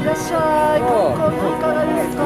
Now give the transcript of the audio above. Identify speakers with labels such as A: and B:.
A: いらっしゃい。観光いかがですか？